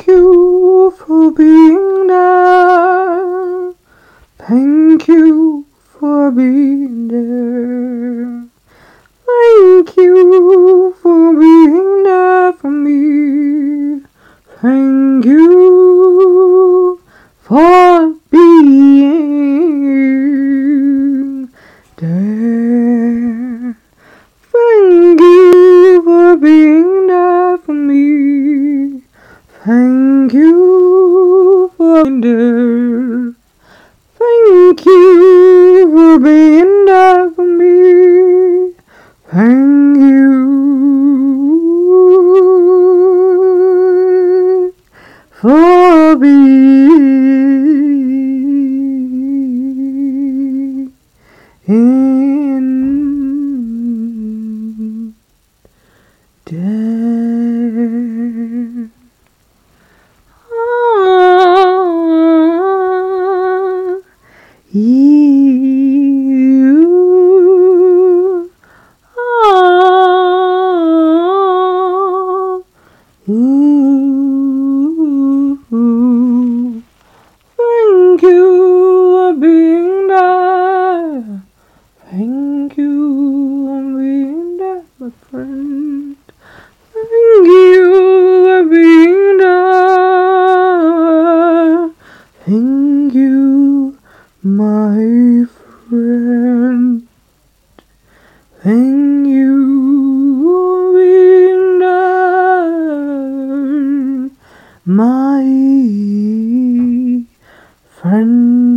Thank you for being there. Thank you for being there. Thank you for being there for me. Thank you for being there. Thank you for being there for me. Thank you for being there. Thank you for being there for me. Thank you for being in there. You ooh, Thank you for being there. Thank you for being there, my friend. Thank you for being there. Thank you my friend. Thank you for being my friend.